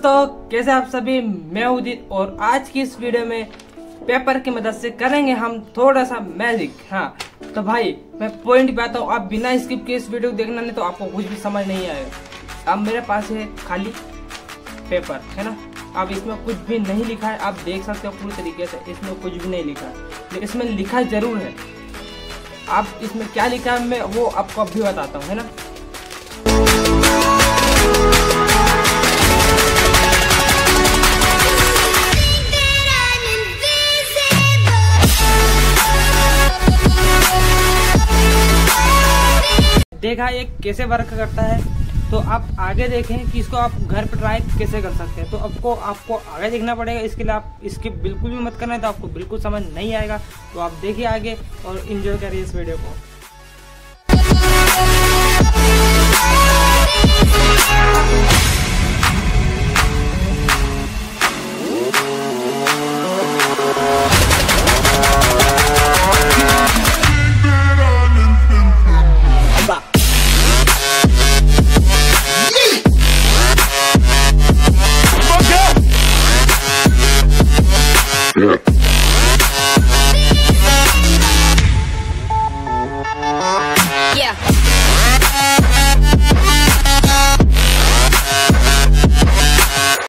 तो कैसे आप सभी? मैं उदित और आज की इस वीडियो में पेपर की मदद से करेंगे हम थोड़ा सा मैजिक हाँ तो भाई, मैं पॉइंट आता हूँ, आप बिना स्किप के इस वीडियो को देखना, नहीं तो आपको कुछ भी समझ नहीं आएगा। अब मेरे पास है खाली पेपर है ना? अब इसमें कुछ भी नहीं लिखा है, आप देख सकते हो पूरी तरीके से, इसमें कुछ भी नहीं लिखा। है इसमें लिखा ज़रूर है। आप इसमें क्या लिखा है, मैं वो आपको अभी बताता हूँ, है ना? देखा ये कैसे वर्क करता है? तो आप आगे देखें कि इसको आप घर पर ट्राई कैसे कर सकते हैं। तो आपको आपको आगे देखना पड़ेगा, इसके लिए आप इसके बिल्कुल भी मत करना है तो आपको बिल्कुल समझ नहीं आएगा। तो आप देखिए आगे और इन्जॉय करिए इस वीडियो को। Yeah.